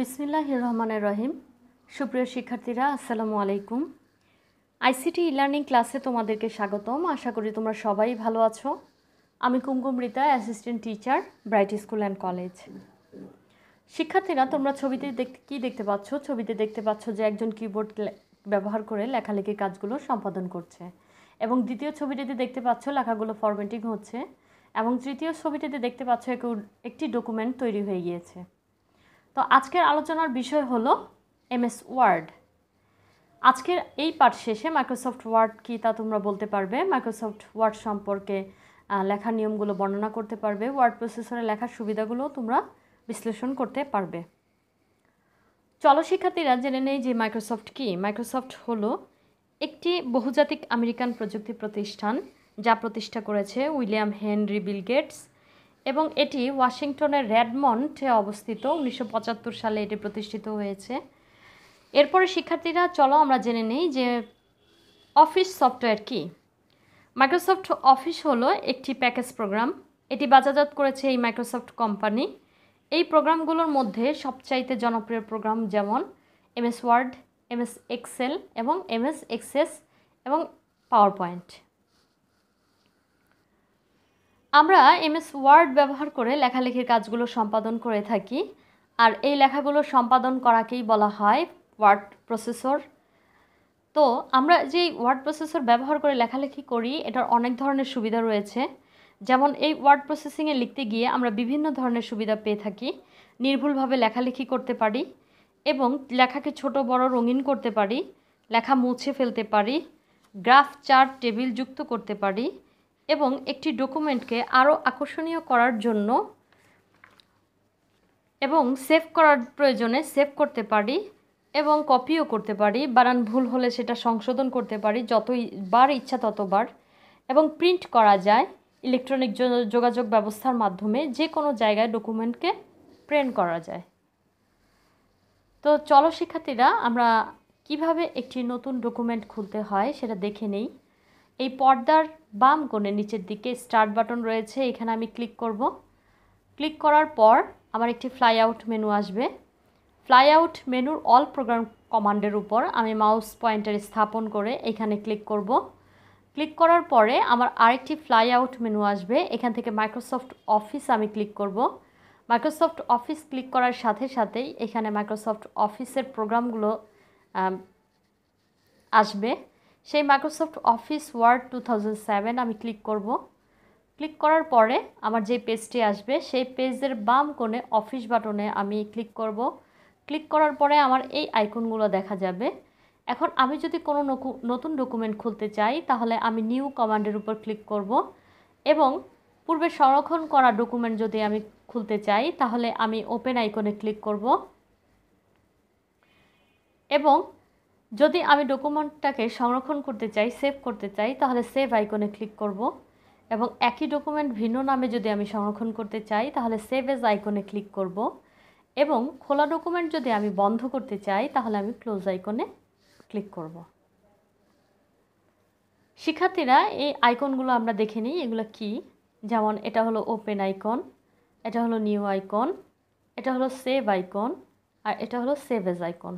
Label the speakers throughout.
Speaker 1: বিসমিল্লাহ রহমানের রহিম। সুপ্রিয় শিক্ষার্থীরা, আসসালামু আলাইকুম। আইসিটি ই লার্নিং ক্লাসে তোমাদেরকে স্বাগতম। আশা করি তোমরা সবাই ভালো আছো। আমি Kumkum Rita, assistant teacher, Bright School and College. শিক্ষার্থীরা, তোমরা ছবিতে দেখতে কী দেখতে পাচ্ছ? ছবিতে দেখতে পাচ্ছ যে একজন কিবোর্ড ব্যবহার করে লেখালেখির কাজগুলো সম্পাদন করছে এবং দ্বিতীয় ছবিটিতে দেখতে পাচ্ছ লেখাগুলো ফরম্যাটিং হচ্ছে এবং তৃতীয় ছবিটিতে দেখতে পাচ্ছ এক- একটি ডকুমেন্ট তৈরি হয়ে গিয়েছে। তো আজকের আলোচনার বিষয় হলো এমএস ওয়ার্ড। আজকের এই পাঠ শেষে মাইক্রোসফট ওয়ার্ড কী তা তোমরা বলতে পারবে। মাইক্রোসফট ওয়ার্ড সম্পর্কে লেখার নিয়মগুলো বর্ণনা করতে পারবে। ওয়ার্ড প্রসেসরে লেখার সুবিধাগুলো তোমরা বিশ্লেষণ করতে পারবে। চলো শিক্ষার্থীরা জেনে নেই যে মাইক্রোসফট কি। মাইক্রোসফট হলো একটি বহুজাতিক আমেরিকান প্রযুক্তি প্রতিষ্ঠান যা প্রতিষ্ঠা করেছে উইলিয়াম হেনরি বিল গেটস এবং এটি ওয়াশিংটনের রেডমন্টে অবস্থিত। উনিশশো পঁচাত্তর সালে এটি প্রতিষ্ঠিত হয়েছে। এরপরে শিক্ষার্থীরা, চলো আমরা জেনে নেই যে অফিস সফটওয়্যার কি। মাইক্রোসফট অফিস হলো একটি প্যাকেজ প্রোগ্রাম। এটি বাজারজাত করেছে এই মাইক্রোসফট কোম্পানি। এই প্রোগ্রামগুলোর মধ্যে সবচাইতে জনপ্রিয় প্রোগ্রাম যেমন এমএস ওয়ার্ড, এমএস এক্সেল এবং এমএস এক্সেস এবং পাওয়ার পয়েন্ট আমরা এমএস ওয়ার্ড ব্যবহার করে লেখালেখির কাজগুলো সম্পাদন করে থাকি, আর এই লেখাগুলো সম্পাদন করাকেই বলা হয় ওয়ার্ড প্রসেসর। তো আমরা যে ওয়ার্ড প্রসেসর ব্যবহার করে লেখালেখি করি, এটার অনেক ধরনের সুবিধা রয়েছে। যেমন এই ওয়ার্ড প্রসেসিংয়ে লিখতে গিয়ে আমরা বিভিন্ন ধরনের সুবিধা পেয়ে থাকি। নির্ভুলভাবে লেখালেখি করতে পারি এবং লেখাকে ছোট, বড়, রঙিন করতে পারি, লেখা মুছে ফেলতে পারি, গ্রাফ, চার্ট, টেবিল যুক্ত করতে পারি এবং একটি ডকুমেন্টকে আরও আকর্ষণীয় করার জন্য এবং সেভ করার প্রয়োজনে সেভ করতে পারি এবং কপিও করতে পারি। বানান ভুল হলে সেটা সংশোধন করতে পারি, যতই বার ইচ্ছা ততবার। এবং প্রিন্ট করা যায় ইলেকট্রনিক যোগাযোগ ব্যবস্থার মাধ্যমে যে কোনো জায়গায় ডকুমেন্টকে প্রিন্ট করা যায়। তো চলো শিক্ষার্থীরা, আমরা কীভাবে একটি নতুন ডকুমেন্ট খুলতে হয় সেটা দেখে নেই। এই পর্দার বাম কোণে নিচের দিকে স্টার্ট বাটন রয়েছে, এখানে আমি ক্লিক করব। ক্লিক করার পর আমার একটি ফ্লাই আউট মেনু আসবে। ফ্লাই আউট মেনুর অল প্রোগ্রাম কমান্ডের উপর আমি মাউস পয়েন্টার স্থাপন করে এখানে ক্লিক করব। ক্লিক করার পরে আমার আরেকটি ফ্লাই আউট মেনু আসবে, এখান থেকে মাইক্রোসফট অফিস আমি ক্লিক করব। মাইক্রোসফট অফিস ক্লিক করার সাথে সাথেই এখানে মাইক্রোসফট অফিসের প্রোগ্রামগুলো আসবে। সেই মাইক্রোসফট অফিস ওয়ার্ড টু আমি ক্লিক করব। ক্লিক করার পরে আমার যে পেজটি আসবে, সেই পেজের বাম কোণে অফিস বাটনে আমি ক্লিক করব। ক্লিক করার পরে আমার এই আইকনগুলো দেখা যাবে। এখন আমি যদি কোনো নতুন ডকুমেন্ট খুলতে চাই, তাহলে আমি নিউ কমান্ডের উপর ক্লিক করব এবং পূর্বে সংরক্ষণ করা ডকুমেন্ট যদি আমি খুলতে চাই, তাহলে আমি ওপেন আইকনে ক্লিক করব এবং যদি আমি ডকুমেন্টটাকে সংরক্ষণ করতে চাই সেভ করতে চাই, তাহলে সেভ আইকনে ক্লিক করব এবং একই ডকুমেন্ট ভিন্ন নামে যদি আমি সংরক্ষণ করতে চাই, তাহলে সেভ এজ আইকনে ক্লিক করব এবং খোলা ডকুমেন্ট যদি আমি বন্ধ করতে চাই, তাহলে আমি ক্লোজ আইকনে ক্লিক করব। শিক্ষার্থীরা, এই আইকনগুলো আমরা দেখে নিই, এগুলো কি? যেমন এটা হলো ওপেন আইকন এটা হলো নিউ আইকন এটা হলো সেভ আইকন আর এটা হলো সেভ এজ আইকন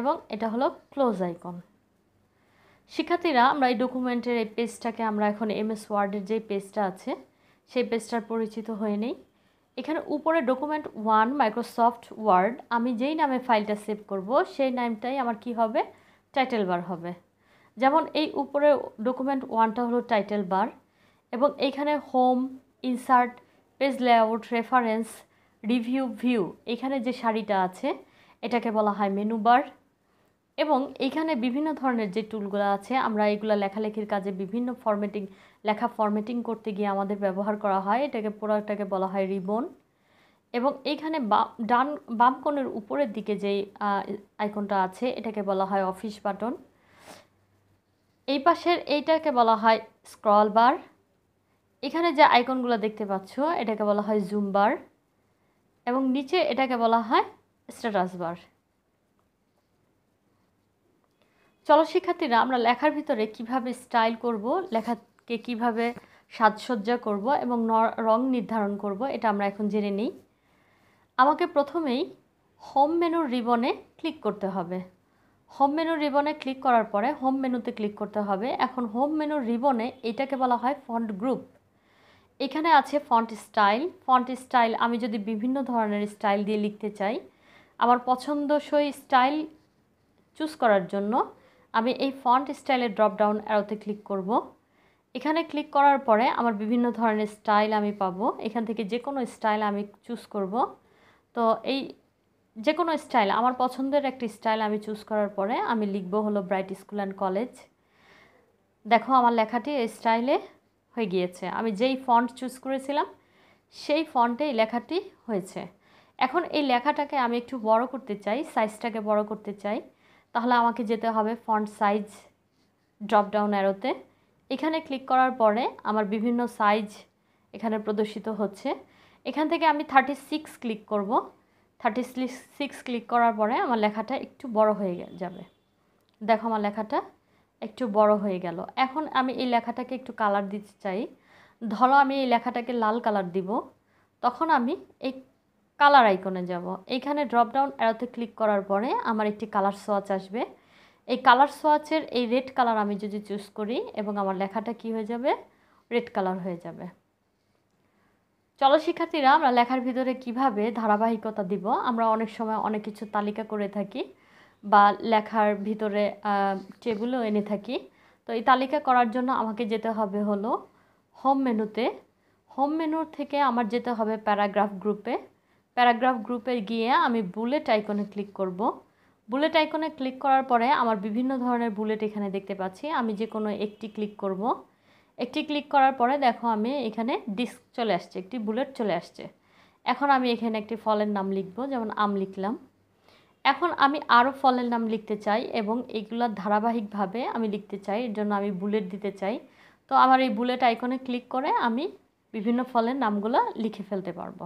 Speaker 1: এবং এটা হলো ক্লোজ আইকন শিক্ষার্থীরা, আমরা এই ডকুমেন্টের এই পেজটাকে আমরা এখন এমএস ওয়ার্ডের যে পেজটা আছে, সেই পেজটার পরিচিত হয়ে নেই। এখানে উপরে ডকুমেন্ট ওয়ান মাইক্রোসফট ওয়ার্ড আমি যেই নামে ফাইলটা সেভ করব, সেই নামটাই আমার কি হবে? টাইটেল বার হবে। যেমন এই উপরে ডকুমেন্ট ওয়ানটা হলো টাইটেল বার এবং এইখানে home insert page layout reference review view এখানে যে শাড়িটা আছে, এটাকে বলা হয় মেনু বার এবং এইখানে বিভিন্ন ধরনের যে টুলগুলো আছে, আমরা এগুলো লেখালেখির কাজে বিভিন্ন ফরম্যাটিং লেখা ফরম্যাটিং করতে গিয়ে আমাদের ব্যবহার করা হয়। এটাকে পুরোটাকে বলা হয় রিবন এবং এইখানে ডান, বাম কোণের উপরের দিকে যেই আইকনটা আছে, এটাকে বলা হয় অফিস বাটন এই পাশের এইটাকে বলা হয় স্ক্রল বার এখানে যে আইকনগুলো দেখতে পাচ্ছ, এটাকে বলা হয় জুম বার এবং নিচে এটাকে বলা হয় স্ট্যাটাস বার চলো শিক্ষার্থীরা আমরা লেখার ভিতরে কীভাবে স্টাইল করব, লেখাকে কীভাবে সাজসজ্জা করব এবং রং নির্ধারণ করব, এটা আমরা এখন জেনে নিই। আমাকে প্রথমেই হোম মেনুর রিবনে ক্লিক করতে হবে। হোম মেনুর রিবনে ক্লিক করার পরে হোম মেনুতে ক্লিক করতে হবে। এখন হোম মেনুর রিবনে এটাকে বলা হয় ফন্ট গ্রুপ। এখানে আছে ফন্ট স্টাইল। ফন্ট স্টাইল আমি যদি বিভিন্ন ধরনের স্টাইল দিয়ে লিখতে চাই, আমার পছন্দসই স্টাইল চুজ করার জন্য আমি এই ফন্ট স্টাইলের ড্রপ ডাউন অ্যারোতে ক্লিক করব। এখানে ক্লিক করার পরে আমার বিভিন্ন ধরনের স্টাইল আমি পাবো। এখান থেকে যে কোনো স্টাইল আমি চুজ করব। তো এই যে কোনো স্টাইল আমার পছন্দের একটি স্টাইল আমি চুজ করার পরে আমি লিখব হলো ব্রাইট স্কুল অ্যান্ড কলেজ দেখো আমার লেখাটি এই স্টাইলে হয়ে গিয়েছে। আমি যেই ফন্ট চুজ করেছিলাম, সেই ফন্টে এই লেখাটি হয়েছে। এখন এই লেখাটাকে আমি একটু বড় করতে চাই সাইজটাকে বড় করতে চাই। তাহলে আমাকে যেতে হবে ফন্ট সাইজ ড্রপডাউন অ্যারোতে। এখানে ক্লিক করার পরে আমার বিভিন্ন সাইজ এখানে প্রদর্শিত হচ্ছে। এখান থেকে আমি থার্টি সিক্স ক্লিক করব। থার্টি সিক্স ক্লিক করার পরে আমার লেখাটা একটু বড় হয়ে যাবে। দেখো আমার লেখাটা একটু বড় হয়ে গেল। এখন আমি এই লেখাটাকে একটু কালার দিতে চাই। ধরো আমি এই লেখাটাকে লাল কালার দিব। তখন আমি এই কালার আইকনে যাব। এইখানে ড্রপ ডাউন অ্যারোতে ক্লিক করার পরে আমার একটি কালার সোয়াচ আসবে। এই কালার সোয়াচের এই রেড কালার আমি যদি চুজ করি এবং আমার লেখাটা কি হয়ে যাবে? রেড কালার হয়ে যাবে। চলো শিক্ষার্থীরা, আমরা লেখার ভিতরে কীভাবে ধারাবাহিকতা দিব? আমরা অনেক সময় অনেক কিছু তালিকা করে থাকি বা লেখার ভিতরে টেবিলও এনে থাকি। তো এই তালিকা করার জন্য আমাকে যেতে হবে হলো হোম মেনুতে হোম মেনুর থেকে আমার যেতে হবে প্যারাগ্রাফ গ্রুপে প্যারাগ্রাফ গ্রুপে গিয়ে আমি বুলেট আইকনে ক্লিক করব। বুলেট আইকনে ক্লিক করার পরে আমার বিভিন্ন ধরনের বুলেট এখানে দেখতে পাচ্ছি। আমি যে কোনো একটি ক্লিক করব। একটি ক্লিক করার পরে দেখো আমি এখানে ডিস্ক চলে আসছে, একটি বুলেট চলে আসছে। এখন আমি এখানে একটি ফলের নাম লিখব, যেমন আম লিখলাম। এখন আমি আরও ফলের নাম লিখতে চাই এবং এগুলো ধারাবাহিকভাবে আমি লিখতে চাই, এর জন্য আমি বুলেট দিতে চাই। তো আমার এই বুলেট আইকনে ক্লিক করে আমি বিভিন্ন ফলের নামগুলো লিখে ফেলতে পারব।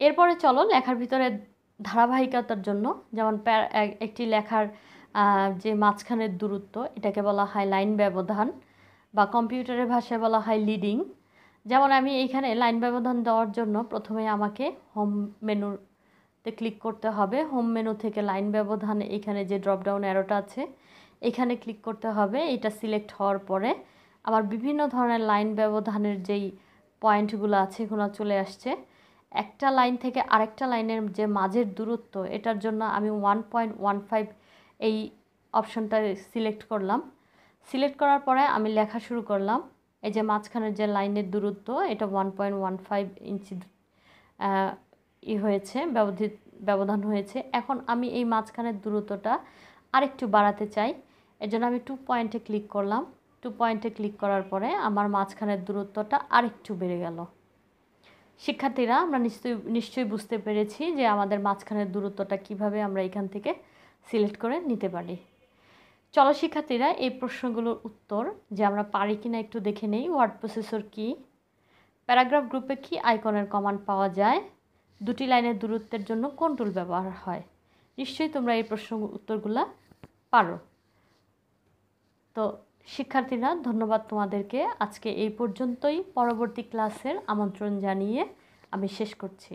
Speaker 1: এরপরে চলো লেখার ভিতরে ধারাবাহিকতার জন্য, যেমন একটি লেখার যে মাঝখানের দূরত্ব, এটাকে বলা হয় লাইন ব্যবধান, বা কম্পিউটারের ভাষায় বলা হয় লিডিং। যেমন আমি এইখানে লাইন ব্যবধান দেওয়ার জন্য প্রথমে আমাকে হোম মেনুতে ক্লিক করতে হবে। হোম মেনু থেকে লাইন ব্যবধান, এখানে যে ড্রপডাউন অ্যারোটা আছে, এখানে ক্লিক করতে হবে। এটা সিলেক্ট হওয়ার পরে আমার বিভিন্ন ধরনের লাইন ব্যবধানের যেই পয়েন্টগুলো আছে, এগুলো চলে আসছে। একটা লাইন থেকে আরেকটা লাইনের যে মাঝের দূরত্ব, এটার জন্য আমি ওয়ান পয়েন্ট ওয়ান ফাইভ এই অপশনটা সিলেক্ট করলাম। সিলেক্ট করার পরে আমি লেখা শুরু করলাম। এই যে মাঝখানের যে লাইনের দূরত্ব, এটা ওয়ান পয়েন্ট ওয়ান ফাইভ ইঞ্চি ই হয়েছে, ব্যবধি, ব্যবধান হয়েছে। এখন আমি এই মাঝখানের দূরত্বটা আরেকটু বাড়াতে চাই। এজন্য আমি টু পয়েন্টে ক্লিক করলাম। টু পয়েন্টে ক্লিক করার পরে আমার মাঝখানের দূরত্বটা আরেকটু বেড়ে গেল। শিক্ষার্থীরা, আমরা নিশ্চয়ই নিশ্চয়ই বুঝতে পেরেছি যে আমাদের মাঝখানের দূরত্বটা কীভাবে আমরা এখান থেকে সিলেক্ট করে নিতে পারি। চলো শিক্ষার্থীরা, এই প্রশ্নগুলোর উত্তর যে আমরা পারি কিনা একটু দেখে নেই। ওয়ার্ড প্রসেসর কি? প্যারাগ্রাফ গ্রুপে কি আইকনের কমান্ড পাওয়া যায়? দুটি লাইনের দূরত্বের জন্য কোন টুল ব্যবহার হয়? নিশ্চয়ই তোমরা এই প্রশ্ন উত্তরগুলো পারো। তো শিক্ষার্থীরা ধন্যবাদ তোমাদেরকে। আজকে এই পর্যন্তই। পরবর্তী ক্লাসের আমন্ত্রণ জানিয়ে আমি শেষ করছি।